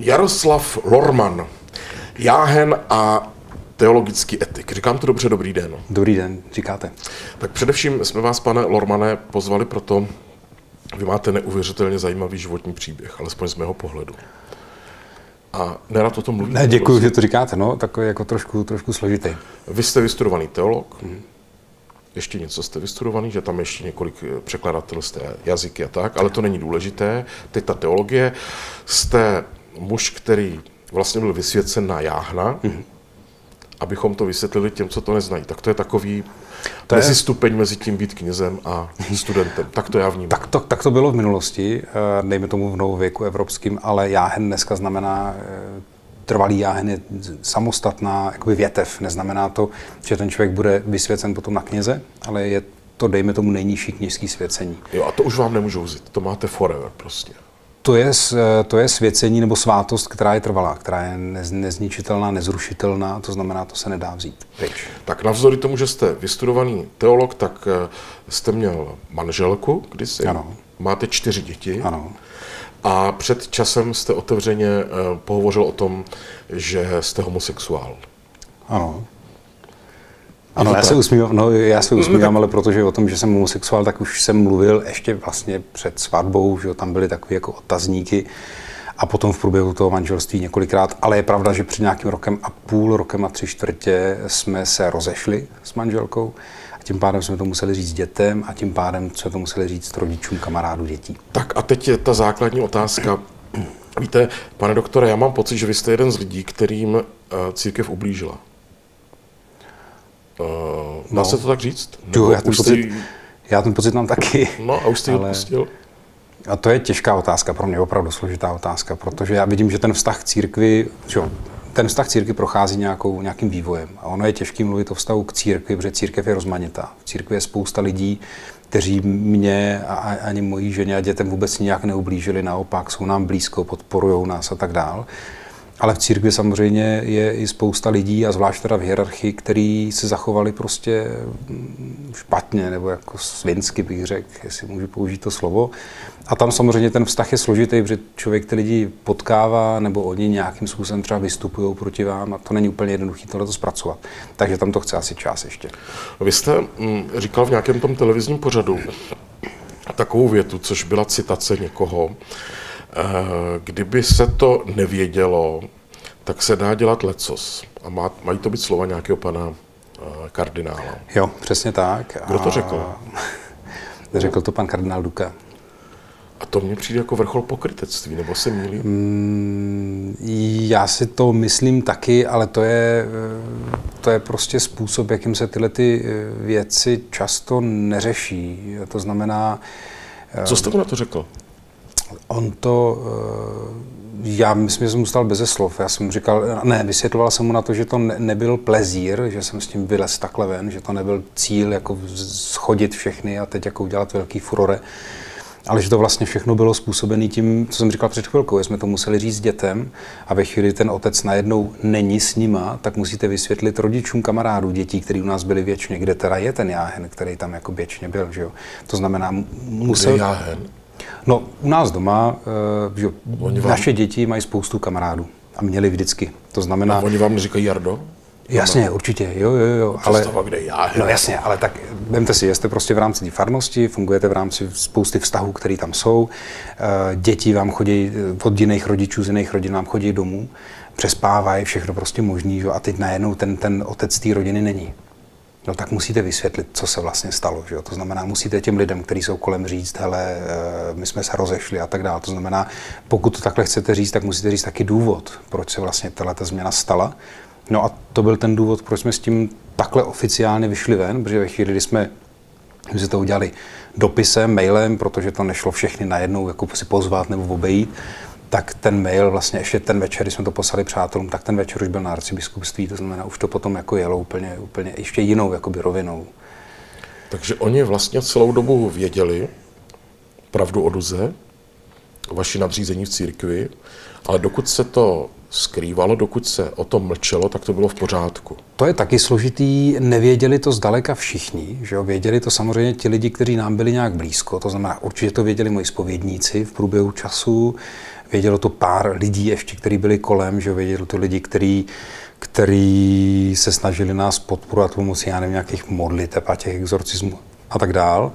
Jaroslav Lorman, Jáhen a teologický etik. Říkám to dobře, dobrý den. Dobrý den, říkáte. Tak především jsme vás, pane Lormane, pozvali proto, vy máte neuvěřitelně zajímavý životní příběh, alespoň z mého pohledu. A nerad o tom mluvím. Ne, děkuji, že to říkáte, no, takový jako trošku, trošku složitý. Vy jste vystudovaný teolog, hmm. ještě něco jste vystudovaný, že tam ještě několik eh, překladatelů jste jazyky a tak, ale to není důležité. Teď ta teologie. Jste muž, který vlastně byl vysvěcen na jáhna, hmm abychom to vysvětlili těm, co to neznají. Tak to je takový to mezi je... stupeň mezi tím být knězem a studentem. Tak to já vnímám. Tak to, tak to bylo v minulosti, eh, dejme tomu v novověku evropským, ale jáhen dneska znamená eh, trvalý jáhen je samostatná jakoby větev. Neznamená to, že ten člověk bude vysvěcen potom na kněze, ale je to, dejme tomu, nejnižší kněžský svěcení. Jo, a to už vám nemůžou vzít. To máte forever prostě to je, to je svěcení nebo svátost, která je trvalá, která je nezničitelná, nezrušitelná, to znamená, to se nedá vzít pryč. Tak navzdory tomu, že jste vystudovaný teolog, tak eh, jste měl manželku kdysi, ano. máte čtyři děti. Ano. A před časem jste otevřeně eh, pohovořil o tom, že jste homosexuál. Ano. Ano, já se usmívám, no, já se usmívám, ale protože o tom, že jsem homosexuál, tak už jsem mluvil ještě vlastně před svatbou, že tam byly takové jako otazníky a potom v průběhu toho manželství několikrát, ale je pravda, že před nějakým rokem a půl, rokem a tři čtvrtě jsme se rozešli s manželkou a tím pádem jsme to museli říct dětem a tím pádem jsme to museli říct rodičům, kamarádu dětí. Tak a teď je ta základní otázka. Víte, pane doktore, já mám pocit, že vy jste jeden z lidí, kterým eh, církev ublížila. Uh, dá no. se to tak říct? Jo, já, ten pocit, jsi... já ten pocit mám taky. No a už jste ale... odpustil? A to je těžká otázka pro mě, opravdu složitá otázka, protože já vidím, že ten vztah k církvi, čo, ten vztah církvi prochází nějakou, nějakým vývojem. A ono je těžké mluvit o vztahu k církvi, protože církev je rozmanitá. V církvi je spousta lidí, kteří mě a ani mojí ženě a dětem vůbec nijak neublížili, naopak jsou nám blízko, podporují nás a tak dál. Ale v církvi samozřejmě je i spousta lidí, a zvlášť teda v hierarchii, kteří se zachovali prostě mm, špatně, nebo jako svinsky bych řekl, jestli můžu použít to slovo. A tam samozřejmě ten vztah je složitý, protože člověk ty lidi potkává, nebo oni nějakým způsobem třeba vystupují proti vám a to není úplně jednoduché tohle to zpracovat. Takže tam to chce asi čas ještě. Vy jste mm, říkal v nějakém tom televizním pořadu takovou větu, což byla citace někoho, kdyby se to nevědělo, tak se dá dělat lecos. A má, mají to být slova nějakého pana eh, kardinála. Jo, přesně tak. Kdo to řekl? Řekl to pan kardinál Duka. A to mně přijde jako vrchol pokrytectví, nebo se mýlím? Mm, já si to myslím taky, ale to je, eh, to je prostě způsob, jakým se tyhle ty věci často neřeší. To znamená... Co jste mu na to řekl? On to, eh, já myslím, že jsem mu stal beze slov. Já jsem mu říkal, ne, vysvětloval jsem mu na to, že to ne, nebyl plezír, že jsem s tím vylez takhle ven, že to nebyl cíl jako schodit všechny a teď jako udělat velký furore, ale že to vlastně všechno bylo způsobené tím, co jsem říkal před chvilkou, že jsme to museli říct dětem a ve chvíli ten otec najednou není s nima, tak musíte vysvětlit rodičům kamarádů dětí, kteří u nás byli věčně, kde teda je ten jáhen, který tam jako věčně byl. Že jo? To znamená, musel... Kde jáhen? No, u nás doma, uh, že vám... naše děti mají spoustu kamarádů a měli vždycky. To znamená... A oni vám neříkají Jardo? Jasně, určitě, jo, jo, jo. Ale, kde já, no jasně, ale tak vemte si, jste prostě v rámci té farnosti, fungujete v rámci spousty vztahů, které tam jsou. Eh, děti vám chodí od jiných rodičů, z jiných rodin vám chodí domů, přespávají, všechno prostě možný, jo, a teď najednou ten, ten otec té rodiny není no tak musíte vysvětlit, co se vlastně stalo. Že jo? To znamená, musíte těm lidem, kteří jsou kolem říct, hele, eh, my jsme se rozešli a tak dále. To znamená, pokud to takhle chcete říct, tak musíte říct taky důvod, proč se vlastně tato změna stala. No a to byl ten důvod, proč jsme s tím takhle oficiálně vyšli ven, protože ve chvíli, kdy jsme my jsme to udělali dopisem, mailem, protože to nešlo všechny najednou jako si pozvat nebo obejít, tak ten mail vlastně ještě ten večer, když jsme to poslali přátelům, tak ten večer už byl na arcibiskupství, to znamená, už to potom jako jelo úplně, úplně ještě jinou jakoby rovinou. Takže oni vlastně celou dobu věděli pravdu o Duze, vaši nadřízení v církvi, ale dokud se to skrývalo, dokud se o tom mlčelo, tak to bylo v pořádku. To je taky složitý, nevěděli to zdaleka všichni, že jo? věděli to samozřejmě ti lidi, kteří nám byli nějak blízko, to znamená určitě to věděli moji spovědníci v průběhu času, vědělo to pár lidí ještě, kteří byli kolem, že jo? věděli to lidi, kteří který se snažili nás podporovat pomocí, já nevím, nějakých modliteb a těch exorcismů a tak dál.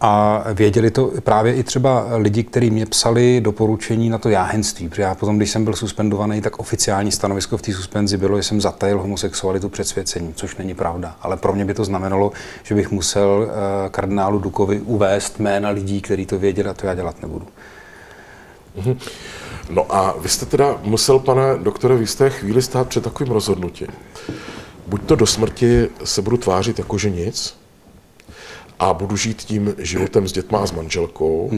A věděli to právě i třeba lidi, kteří mě psali doporučení na to jáhenství, protože já potom, když jsem byl suspendovaný, tak oficiální stanovisko v té suspenzi bylo, že jsem zatajil homosexualitu před svěcením, což není pravda. Ale pro mě by to znamenalo, že bych musel eh, kardinálu Dukovi uvést jména lidí, kteří to věděli a to já dělat nebudu. Mm-hmm. No a vy jste teda musel, pane doktore, v jisté chvíli stát před takovým rozhodnutím. Buď to do smrti se budu tvářit jako že nic a budu žít tím životem s dětma a s manželkou,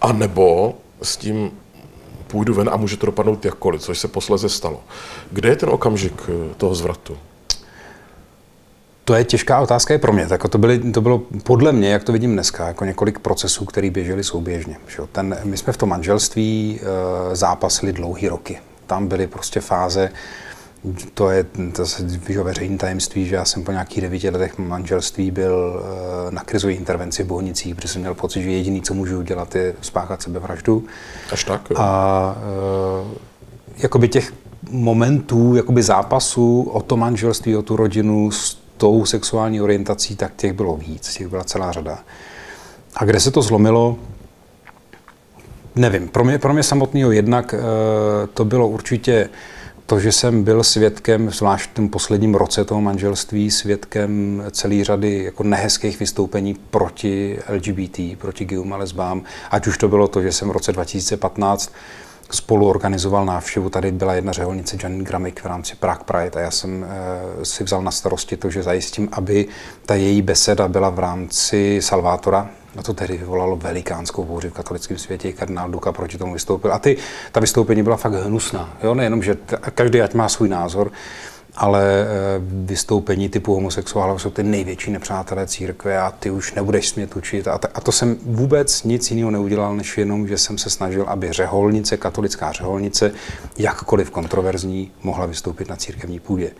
a nebo s tím půjdu ven a může to dopadnout jakkoliv, což se posleze stalo. Kde je ten okamžik eh, toho zvratu? To je těžká otázka i pro mě. Tak to, byly, to bylo podle mě, jak to vidím dneska, jako několik procesů, které běžely souběžně. Ten, my jsme v tom manželství e, zápasili dlouhý roky. Tam byly prostě fáze, to je to se veřejné tajemství, že já jsem po nějakých devíti letech manželství byl e, na krizové intervenci v Bohnicích, protože jsem měl pocit, že jediný, co můžu udělat, je spáchat sebevraždu. Až tak? Jo. A e, jakoby těch momentů, jakoby zápasů o to manželství, o tu rodinu, tou sexuální orientací, tak těch bylo víc, těch byla celá řada. A kde se to zlomilo, nevím. Pro mě, pro mě samotného jednak e, to bylo určitě to, že jsem byl svědkem, zvlášť v tom posledním roce toho manželství, svědkem celé řady jako nehezkých vystoupení proti LGBT, proti geum a lesbám. Ať už to bylo to, že jsem v roce 2015 spolu organizoval návštěvu. Tady byla jedna řeholnice Janine Gramik v rámci Prague Pride a já jsem e, si vzal na starosti to, že zajistím, aby ta její beseda byla v rámci Salvátora, a to tehdy vyvolalo velikánskou bouři v katolickém světě. Kardinál Duka proti tomu vystoupil. A ty, ta vystoupení byla fakt hnusná. Jo? Nejenom, že t- každý ať má svůj názor, ale eh, vystoupení typu homosexuálů jsou ty největší nepřátelé církve a ty už nebudeš smět učit. A, a to jsem vůbec nic jiného neudělal, než jenom, že jsem se snažil, aby řeholnice, katolická řeholnice, jakkoliv kontroverzní, mohla vystoupit na církevní půdě.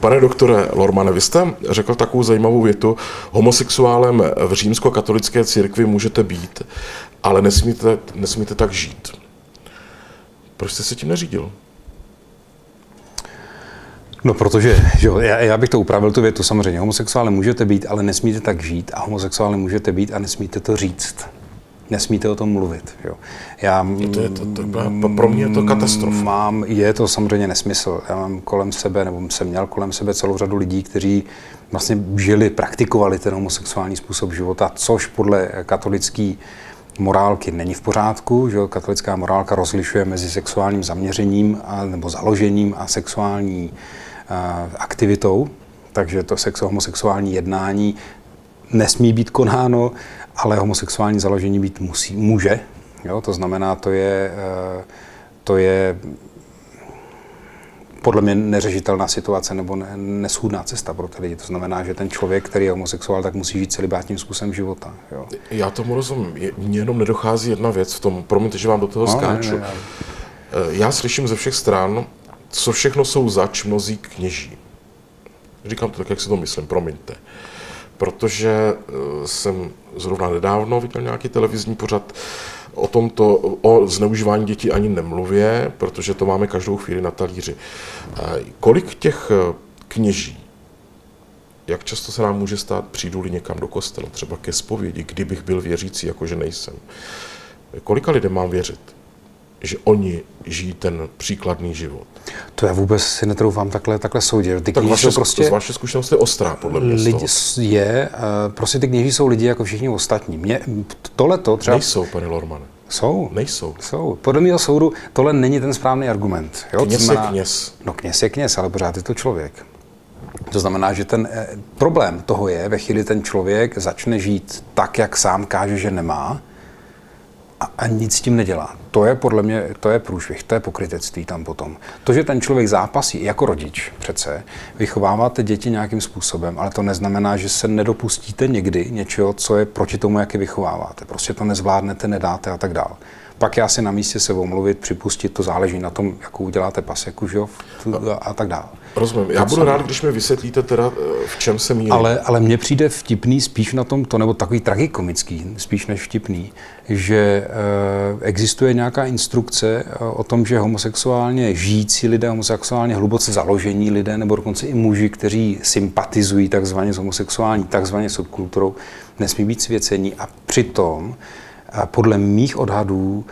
Pane doktore Lormane, vy jste řekl takovou zajímavou větu, homosexuálem v římsko-katolické církvi můžete být, ale nesmíte, nesmíte tak žít. Proč jste se tím neřídil? No, protože že, já, já bych to upravil tu větu samozřejmě. Homosexuálem můžete být, ale nesmíte tak žít. A homosexuálem můžete být a nesmíte to říct. Nesmíte o tom mluvit. Jo. Já, to je to, to, to, pro mě je to katastrofa. Mám, je to samozřejmě nesmysl. Já mám kolem sebe, nebo jsem měl kolem sebe celou řadu lidí, kteří vlastně žili, praktikovali ten homosexuální způsob života, což podle katolický morálky není v pořádku, že katolická morálka rozlišuje mezi sexuálním zaměřením a, nebo založením a sexuální a, aktivitou, takže to sexo, homosexuální jednání nesmí být konáno, ale homosexuální založení být musí, může. Jo? To znamená, to je, to je podle mě neřešitelná situace nebo neschůdná cesta pro ty lidi. To znamená, že ten člověk, který je homosexuál, tak musí žít celibátním způsobem života. Jo. Já tomu rozumím. Mně jenom nedochází jedna věc v tom, promiňte, že vám do toho no, skáču. Ne, ne, ne. Eh, já slyším ze všech stran, co všechno jsou zač mnozí kněží. Říkám to tak, jak si to myslím, promiňte. Protože eh, jsem zrovna nedávno viděl nějaký televizní pořad, o tomto, o zneužívání dětí ani nemluvě, protože to máme každou chvíli na talíři. Kolik těch eh, kněží, jak často se nám může stát, přijdu-li někam do kostela, třeba ke zpovědi, kdybych byl věřící, jakože nejsem. Kolika lidem mám věřit? Že oni žijí ten příkladný život. To já vůbec si netroufám takhle, takhle soudit. Ty tak vaše, prostě, vaše zkušenost je ostrá, podle mě. Lidi je, uh, prostě ty kněží jsou lidi jako všichni ostatní. Mě, tohleto třeba... Nejsou, pane Lormane. Jsou. Nejsou. Jsou. Podle mého soudu tohle není ten správný argument. Jo? Kněz znamená, je kněz. No kněz je kněz, ale pořád je to člověk. To znamená, že ten eh, problém toho je, ve chvíli ten člověk začne žít tak, jak sám káže, že nemá, a, a nic s tím nedělá. To je podle mě, to je průšvih, to je pokrytectví tam potom. To, že ten člověk zápasí jako rodič přece, vychováváte děti nějakým způsobem, ale to neznamená, že se nedopustíte někdy něčeho, co je proti tomu, jak je vychováváte. Prostě to nezvládnete, nedáte a tak dále. Pak já si na místě se omluvit, připustit, to záleží na tom, jakou uděláte paseku, že jo, a, a tak dále. Rozumím. Já budu rád, když mi vysvětlíte teda, eh, v čem se míří. Ale, ale mně přijde vtipný spíš na tom, to nebo takový tragikomický, spíš než vtipný, že e, existuje nějaká instrukce eh, o tom, že homosexuálně žijící lidé, homosexuálně hluboce založení lidé, nebo dokonce i muži, kteří sympatizují takzvaně s homosexuální, takzvaně subkulturou, nesmí být svěcení. A přitom, podle mých odhadů,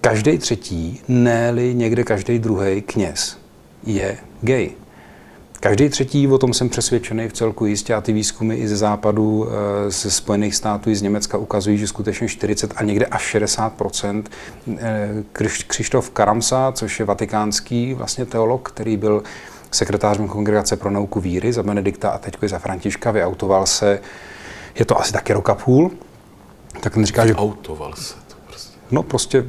každý třetí, ne někde každý druhý kněz je gay. Každý třetí, o tom jsem přesvědčený v celku jistě, a ty výzkumy i ze západu, eh, ze Spojených států i z Německa ukazují, že skutečně 40 a někde až 60 eh, Křištof Karamsa, což je vatikánský vlastně teolog, který byl sekretářem Kongregace pro nauku víry za Benedikta a teď za Františka, vyautoval se, je to asi taky roka půl, tak ten říká, že... Autoval se to prostě. No prostě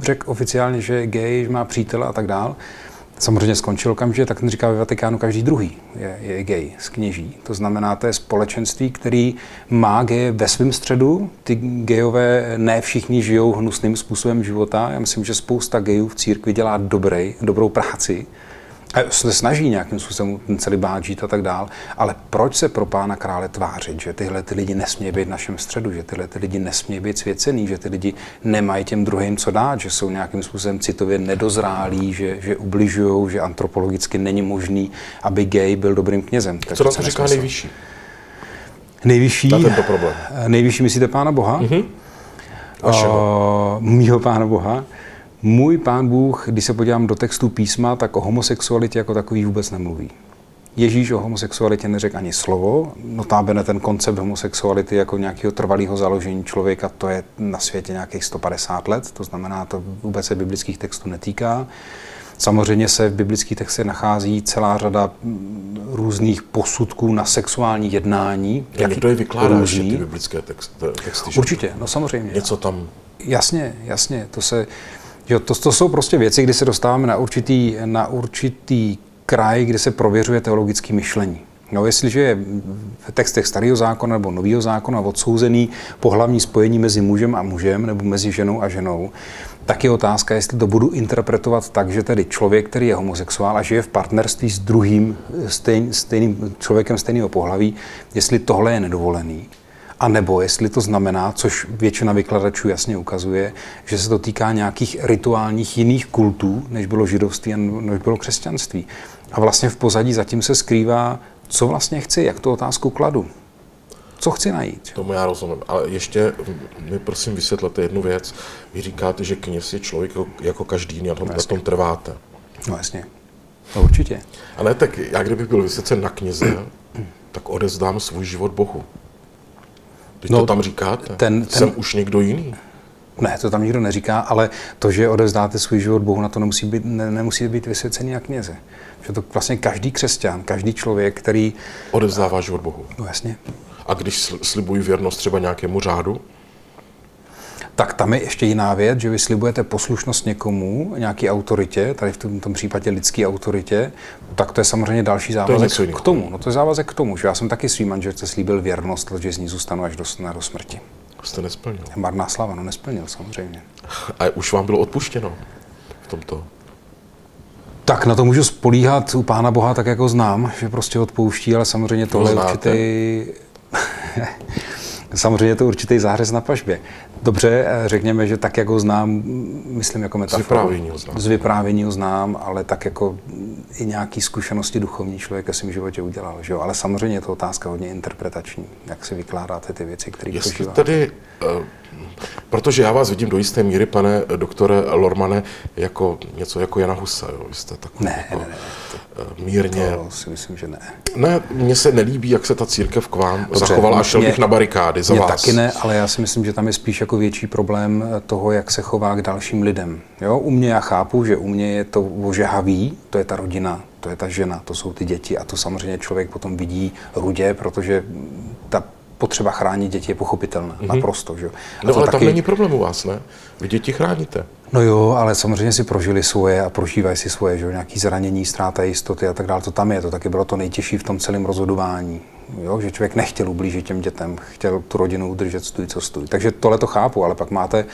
řekl oficiálně, že je gay, že má přítele a tak dál samozřejmě skončil okamžitě, tak ten říká ve Vatikánu každý druhý je, je gay z kněží. To znamená, to je společenství, který má geje ve svém středu. Ty gejové ne všichni žijou hnusným způsobem života. Já myslím, že spousta gejů v církvi dělá dobrý, dobrou práci se snaží nějakým způsobem ten celibát žít a tak dál, ale proč se pro pána krále tvářit, že tyhle ty lidi nesmějí být v našem středu, že tyhle ty lidi nesmějí být svěcený, že ty lidi nemají těm druhým co dát, že jsou nějakým způsobem citově nedozrálí, že, že ubližují, že antropologicky není možný, aby gay byl dobrým knězem. To co na to říká nesmysl. nejvyšší? Nejvyšší? Na tento problém. Nejvyšší myslíte pána Boha? Mm-hmm. Uh, mýho pána Boha. Můj pán Bůh, když se podívám do textu písma, tak o homosexualitě jako takový vůbec nemluví. Ježíš o homosexualitě neřekl ani slovo. Notábene ten koncept homosexuality jako nějakého trvalého založení člověka, to je na světě nějakých 150 let, to znamená, to vůbec se biblických textů netýká. Samozřejmě se v biblických textech nachází celá řada mm, různých posudků na sexuální jednání. Jak někdo je vykládá různý. ty biblické texty? Určitě, no samozřejmě. Něco tam... Jasně, jasně, to se... Jo, to, to jsou prostě věci, kdy se dostáváme na určitý, na určitý kraj, kde se prověřuje teologické myšlení. No, jestliže je v textech starého zákona nebo nového zákona odsouzený pohlavní spojení mezi mužem a mužem nebo mezi ženou a ženou, tak je otázka, jestli to budu interpretovat tak, že tedy člověk, který je homosexuál a žije v partnerství s druhým stejn, stejným člověkem stejného pohlaví, jestli tohle je nedovolený. A nebo jestli to znamená, což většina vykladačů jasně ukazuje, že se to týká nějakých rituálních jiných kultů, než bylo židovství a než bylo křesťanství. A vlastně v pozadí zatím se skrývá, co vlastně chci, jak tu otázku kladu. Co chci najít? Tomu já rozumím. Ale ještě mi prosím vysvětlete jednu věc. Vy říkáte, že kněz je člověk jako každý jiný a tom, no, na tom trváte. No jasně. No určitě. Ale tak já kdybych byl vysvěcen na kněze, tak odezdám svůj život Bohu. Teď no, to tam říkáte? Ten, ten, Jsem už někdo jiný? Ne, to tam nikdo neříká, ale to, že odezdáte svůj život Bohu, na to nemusí být, ne, nemusí být vysvěcený jak kněze. Že to vlastně každý křesťan, každý člověk, který... Odezdává život Bohu. No jasně. A když slibuji věrnost třeba nějakému řádu? Tak tam je ještě jiná věc, že vy slibujete poslušnost někomu, nějaký autoritě, tady v tom, tom případě lidské autoritě, tak to je samozřejmě další závazek to k tomu. No to je závazek k tomu, že já jsem taky svým manželce slíbil věrnost, že z ní zůstanu až do, do smrti. Jste nesplnil. Marná slava, no nesplnil samozřejmě. A už vám bylo odpuštěno v tomto? Tak na to můžu spolíhat u Pána Boha tak, jako znám, že prostě odpouští, ale samozřejmě tohle je určitý... samozřejmě je to určitý zářez na pažbě. Dobře, eh, řekněme, že tak, jak ho znám, myslím jako metaforu. Z vyprávění ho znám. Z vyprávění ho znám, ale tak jako i nějaký zkušenosti duchovní člověk v svém životě udělal. Že jo? Ale samozřejmě je to otázka hodně interpretační, jak si vykládáte ty věci, které prožíváte. tedy, uh, protože já vás vidím do jisté míry, pane doktore Lormane, jako něco jako Jana Husa, jo? Vy jste takový ne, jako, ne, ne, to, eh, mírně... To si myslím, že ne. Ne, mně se nelíbí, jak se ta církev k vám Dobře, zachovala a šel mě, bych na barikády za mě vás. taky ne, ale já si myslím, že tam je spíš jako větší problém toho, jak se chová k dalším lidem. Jo? U mě já chápu, že u mě je to ožehavý, to je ta rodina, to je ta žena, to jsou ty děti a to samozřejmě člověk potom vidí rudě, protože ta potřeba chránit děti je pochopitelná, mm-hmm. naprosto. Že? A no ale taky... tam není problém u vás, ne? Vy děti chráníte. No jo, ale samozřejmě si prožili svoje a prožívají si svoje, že nějaký zranění, ztráta jistoty a tak dále. To tam je, to taky bylo to nejtěžší v tom celém rozhodování. Jo, že člověk nechtěl ublížit těm dětem, chtěl tu rodinu udržet stůj, co stůj. Takže tohle to chápu, ale pak máte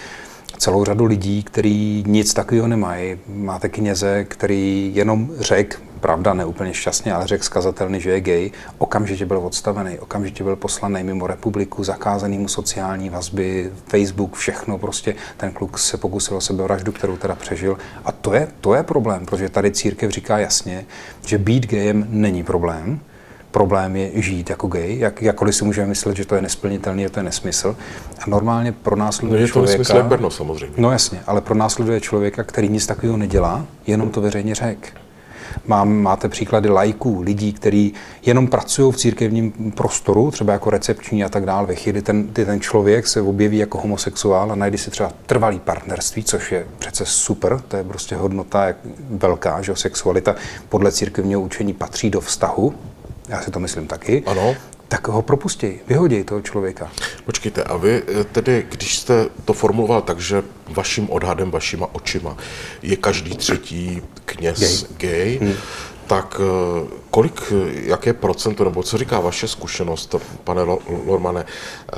celou řadu lidí, kteří nic takového nemají. Máte kněze, který jenom řek, pravda, neúplně šťastně, ale řekl skazatelný, že je gay, okamžitě byl odstavený, okamžitě byl poslaný mimo republiku, zakázaný mu sociální vazby, Facebook, všechno, prostě ten kluk se pokusil o sebevraždu, kterou teda přežil. A to je, to je problém, protože tady církev říká jasně, že být gayem není problém, problém je žít jako gay, jak, jakkoliv si můžeme myslet, že to je nesplnitelný, že to je nesmysl. A normálně pro následuje no, je to člověka... Je Brno samozřejmě. No jasně, ale pro následuje člověka, který nic takového nedělá, jenom to veřejně řek. Mám, máte příklady lajků, lidí, kteří jenom pracují v církevním prostoru, třeba jako recepční a tak dále. Ve chvíli ten, ten člověk se objeví jako homosexuál a najde si třeba trvalý partnerství, což je přece super, to je prostě hodnota velká, že sexualita podle církevního učení patří do vztahu, já si to myslím taky, ano. Tak ho propustí, vyhodí toho člověka. Počkejte, a vy eh, tedy, když jste to formuloval tak, že vaším odhadem, vašima očima je každý třetí kněz gay, gay hmm. tak eh, kolik, jaké procento, nebo co říká vaše zkušenost, pane Lormane, eh,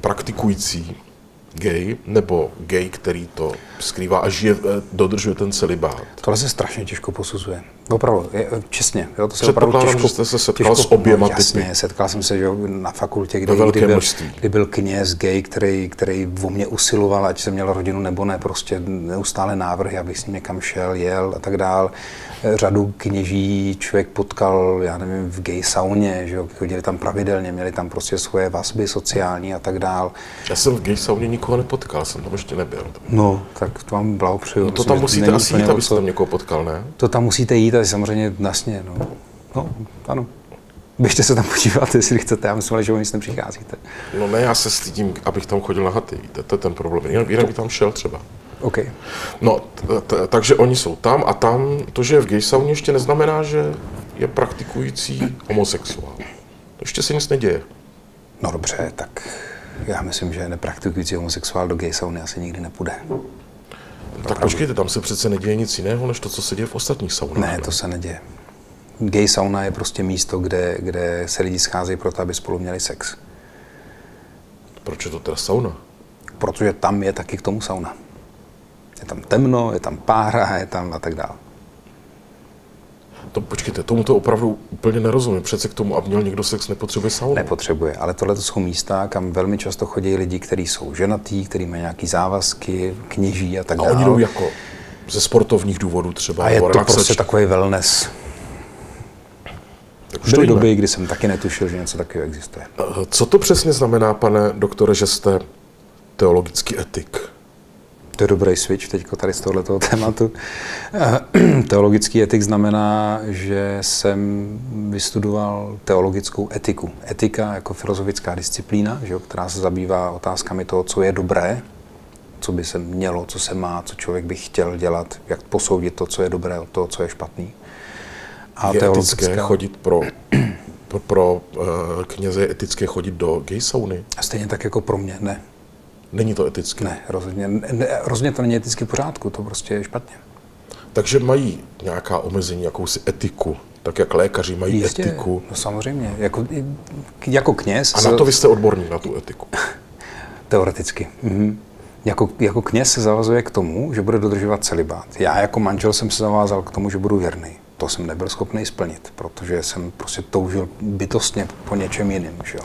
praktikující gay, nebo gay, který to skrývá a žije, dodržuje ten celibát? Tohle se strašně těžko posuzuje. Opravdu, je, čestně. Jo, to se opravdu těžko, že jste se setkal těžko, s oběma no, jasně, typy. setkal jsem se že, na fakultě, kdy, kdy, byl, kdy byl kněz gay, který, který o mě usiloval, ať jsem měl rodinu nebo ne, prostě neustále návrhy, abych s ním někam šel, jel a tak dál řadu kněží člověk potkal, já nevím, v gay sauně, že jo, chodili tam pravidelně, měli tam prostě svoje vazby sociální a tak dál. Já jsem v gay sauně nikoho nepotkal, jsem tam ještě nebyl. No, tak to vám blahopřeju. No to tam musíte asi jít, abyste tam někoho potkal, ne? To tam musíte jít, ale samozřejmě jasně, no. No, ano. Běžte se tam podívat, jestli chcete. Já myslím, že o nic nepřicházíte. No ne, já se stydím, abych tam chodil na haty, víte, to je ten problém. Jinak, jinak bych tam šel třeba. Okay. No, takže oni jsou tam a tam to, že je v gay sauně, ještě neznamená, že je praktikující homosexuál. To ještě se nic neděje. No dobře, tak já myslím, že nepraktikující homosexuál do gay sauny asi nikdy nepůjde. Tak počkejte, tam se přece neděje nic jiného, než to, co se děje v ostatních saunách. Ne, to se neděje. Gay sauna je prostě místo, kde, kde se lidi scházejí proto, aby spolu měli sex. Proč je to teda sauna? Protože tam je taky k tomu sauna. Je tam temno, je tam pára, je tam a tak dále. To počkejte, tomu to opravdu úplně nerozumím. Přece k tomu, aby měl někdo sex, nepotřebuje saunu. Nepotřebuje, ale tohle jsou místa, kam velmi často chodí lidi, kteří jsou ženatí, kteří mají nějaké závazky, kněží a tak dále. A oni jdou jako ze sportovních důvodů třeba. A je to relaxač. prostě takový wellness. Tak už Byly doby, kdy jsem taky netušil, že něco takového existuje. Co to přesně znamená, pane doktore, že jste teologický etik? To je dobrý switch teď tady z tohoto tématu. Teologický etik znamená, že jsem vystudoval teologickou etiku. Etika jako filozofická disciplína, že, která se zabývá otázkami toho, co je dobré, co by se mělo, co se má, co člověk by chtěl dělat, jak posoudit to, co je dobré od toho, co je špatný. A je teologická... etické chodit pro, pro, pro uh, kněze je etické chodit do gay sauny? A stejně tak jako pro mě, ne. Není to etické? Ne, rozhodně, ne, rozhodně to není eticky v pořádku, to prostě je špatně. Takže mají nějaká omezení, jakousi etiku, tak jak lékaři mají Jistě, etiku. No samozřejmě, jako, jako kněz. A na to vy jste odborní, na tu etiku? Teoreticky. Mhm. Jako, jako kněz se zavazuje k tomu, že bude dodržovat celibát. Já jako manžel jsem se zavázal k tomu, že budu věrný. To jsem nebyl schopný splnit, protože jsem prostě toužil bytostně po něčem jiném. Že jo?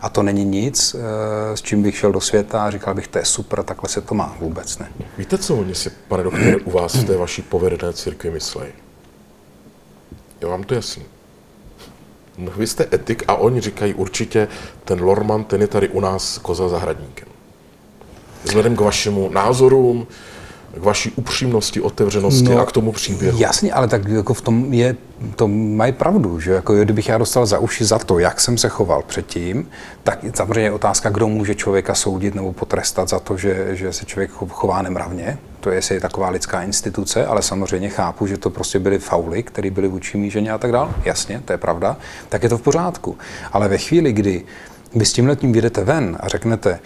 A to není nic, eh, s čím bych šel do světa a říkal bych, to je super, takhle se to má. Vůbec ne. Víte, co oni si, pane doktore, u vás v té vaší povedené církvi myslej? Je vám to jasný? No, vy jste etik a oni říkají určitě, ten Lorman, ten je tady u nás koza zahradníkem. Vzhledem k vašemu názorům, k vaší upřímnosti, otevřenosti no, a k tomu příběhu. Jasně, ale tak jako v tom je, to mají pravdu, že jako kdybych já dostal za uši za to, jak jsem se choval předtím, tak samozřejmě je otázka, kdo může člověka soudit nebo potrestat za to, že, že se člověk chová nemravně. To je, jestli je taková lidská instituce, ale samozřejmě chápu, že to prostě byly fauly, které byly vůči mý ženě a tak dále. Jasně, to je pravda, tak je to v pořádku. Ale ve chvíli, kdy Vy s tím letím vyjdete ven a řeknete,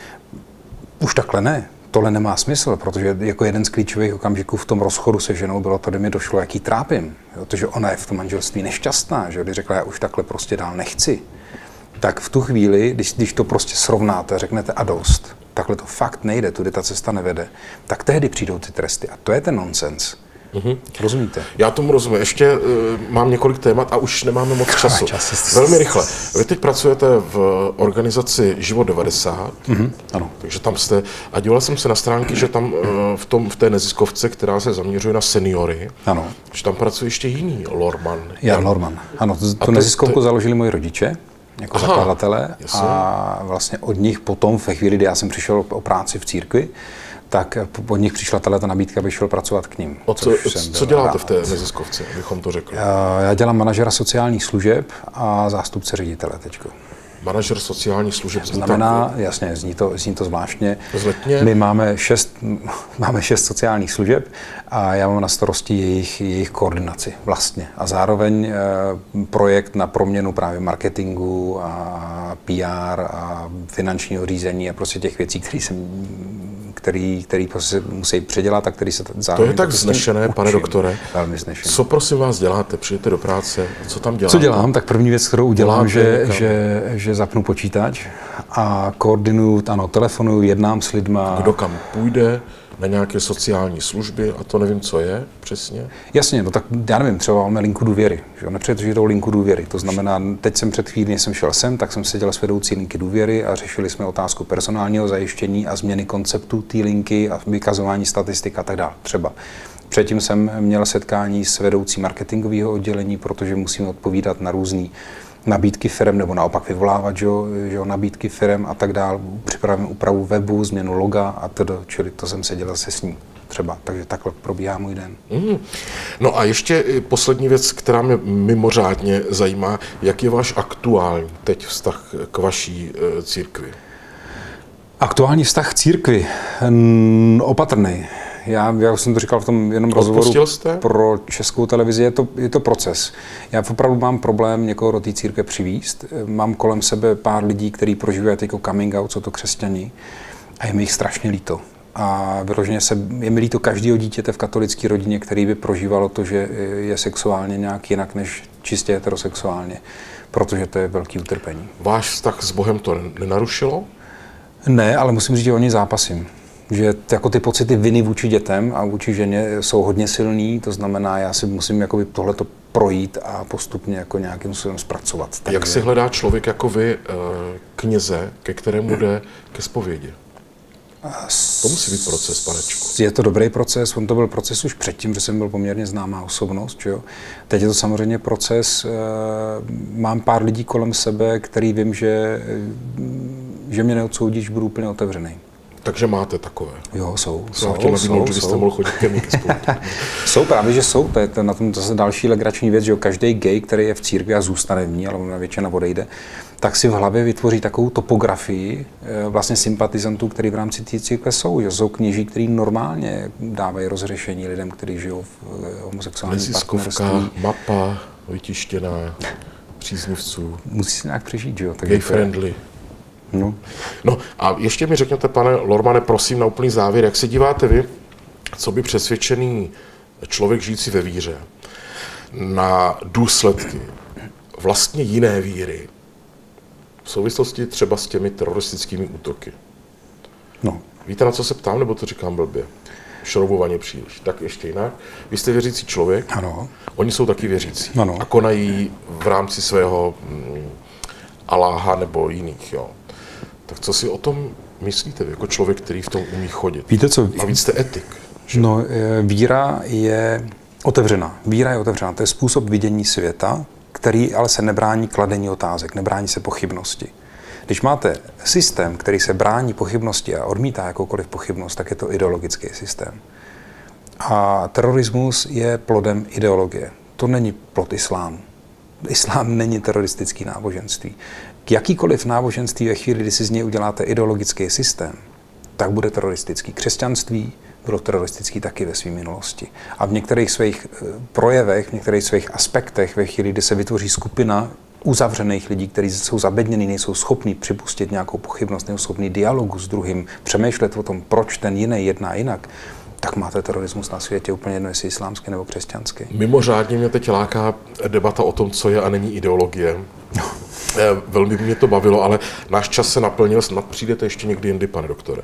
už takhle ne, tohle nemá smysl, protože jako jeden z klíčových okamžiků v tom rozchodu se ženou bylo to, kdy mi došlo, jaký trápím. Protože ona je v tom manželství nešťastná, že když řekla, já už takhle prostě dál nechci, tak v tu chvíli, když, když to prostě srovnáte, řeknete a dost, takhle to fakt nejde, tudy ta cesta nevede, tak tehdy přijdou ty tresty. A to je ten nonsens. Mm-hmm. Rozumíte? Já tomu rozumím. Ještě uh, mám několik témat a už nemáme moc času. Čas Velmi rychle. Vy teď pracujete v organizaci Život 90. Mm-hmm. Ano. Takže tam jste, a díval jsem se na stránky, že tam uh, v, tom, v té neziskovce, která se zaměřuje na seniory, ano. že tam pracuje ještě jiný Lorman. Já, Lorman. Ano, tu neziskovku to... založili moji rodiče jako Aha, zakladatelé a vlastně od nich potom, ve chvíli, kdy já jsem přišel o práci v církvi, tak od nich přišla tato nabídka, abych šel pracovat k ním. O co, co děláte rád. v té neziskovce, abychom to řekli? Já dělám manažera sociálních služeb a zástupce ředitele teď manažer sociálních služeb. To znamená, tak, jasně, zní to, zní to zvláštně. Zletně. My máme šest, máme šest sociálních služeb a já mám na starosti jejich, jejich koordinaci vlastně. A zároveň e, projekt na proměnu právě marketingu a PR a finančního řízení a prostě těch věcí, které jsem který, který prostě musí předělat a který se zároveň... To je tak znešené, pane doktore. Velmi znešené. Co prosím vás děláte? Přijete do práce, co tam děláte? Co dělám? Tak první věc, kterou udělám, že, že, že zapnu počítač a koordinuju, ano, telefonuju, jednám s lidma. Kdo kam půjde? Na nějaké sociální služby a to nevím, co je přesně. Jasně, no tak já nevím, třeba máme linku důvěry, že nepřetržitou linku důvěry. To znamená, teď jsem před chvílí, jsem šel sem, tak jsem seděl s vedoucí linky důvěry a řešili jsme otázku personálního zajištění a změny konceptu té linky a vykazování statistik a tak dále. Třeba. Předtím jsem měl setkání s vedoucí marketingového oddělení, protože musíme odpovídat na různý nabídky firm, nebo naopak vyvolávat že, že, nabídky firm a tak dále. Připravím úpravu webu, změnu loga a to, čili to jsem se dělal se s ní třeba. Takže takhle probíhá můj den. Mm. No a ještě poslední věc, která mě mimořádně zajímá, jak je váš aktuální teď vztah k vaší e, církvi? Aktuální vztah k církvi? Opatrný já, já už jsem to říkal v tom jenom rozhovoru jste? pro českou televizi, je to, je to proces. Já opravdu mám problém někoho do té církve přivíst. Mám kolem sebe pár lidí, kteří prožívají jako coming out, co to křesťaní, a je mi jich strašně líto. A vyloženě se, je mi líto každého dítěte v katolické rodině, který by prožívalo to, že je sexuálně nějak jinak než čistě heterosexuálně, protože to je velký utrpení. Váš vztah s Bohem to nenarušilo? Ne, ale musím říct, že oni zápasím že jako ty pocity viny vůči dětem a vůči ženě jsou hodně silný, to znamená, já si musím jakoby tohleto projít a postupně jako nějakým způsobem zpracovat. Tak Jak si hledá člověk jako vy eh, kněze, ke kterému jde ke zpovědi? To musí být proces, panečku. Je to dobrý proces, on to byl proces už předtím, že jsem byl poměrně známá osobnost. Že jo? Teď je to samozřejmě proces, eh, mám pár lidí kolem sebe, který vím, že, že mě neodsoudí, že budu úplně otevřený. Takže máte takové. Jo, jsou. Jsem chtěl nabídnout, že byste mohl chodit ke mně Jsou právě, že jsou. To je to na tom zase další legrační věc, že každý gay, který je v církvi a zůstane v ní, ale na většina odejde, tak si v hlavě vytvoří takovou topografii eh, vlastně sympatizantů, který v rámci té církve jsou. Že jsou kněží, kteří normálně dávají rozřešení lidem, kteří žijou v eh, homosexuálním partnerství. mapa vytištěná příznivců. Musí se nějak přežít, že jo? Tak Gay friendly. No. no a ještě mi řekněte, pane Lormane, prosím na úplný závěr, jak se díváte vy, co by přesvědčený člověk žijící ve víře, na důsledky vlastně jiné víry v souvislosti třeba s těmi teroristickými útoky. No. Víte, na co se ptám, nebo to říkám blbě? Šroubovaně příliš. Tak ještě jinak. Vy jste věřící člověk. Ano. Oni jsou taky věřící. Ano. A konají v rámci svého mm, Aláha nebo jiných. Jo. Tak co si o tom myslíte, jako člověk, který v tom umí chodit? Víte co? A víc jste etik. Že? No, e, víra je otevřená. Víra je otevřená. To je způsob vidění světa, který ale se nebrání kladení otázek, nebrání se pochybnosti. Když máte systém, který se brání pochybnosti a odmítá jakoukoliv pochybnost, tak je to ideologický systém. A terorismus je plodem ideologie. To není plod islámu. Islám není teroristický náboženství jakýkoliv náboženství ve chvíli, kdy si z něj uděláte ideologický systém, tak bude teroristický. Křesťanství bylo teroristický taky ve své minulosti. A v některých svých eh, projevech, v některých svých aspektech, ve chvíli, kdy se vytvoří skupina uzavřených lidí, kteří jsou zabednění, nejsou schopní připustit nějakou pochybnost, nejsou schopní dialogu s druhým, přemýšlet o tom, proč ten jiný jedná jinak, tak máte terorismus na světě úplně jedno, jestli islámský nebo křesťanský. Mimořádně mě teď láká debata o tom, co je a není ideologie. No. Velmi mě to bavilo, ale náš čas se naplnil, snad přijdete ještě někdy jindy, pane doktore.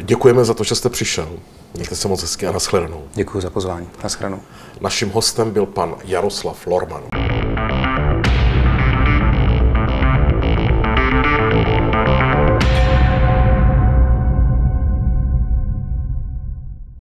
Děkujeme za to, že jste přišel. Mějte se moc hezky a nashledanou. Děkuji za pozvání. Nashledanou. Naším hostem byl pan Jaroslav Lorman.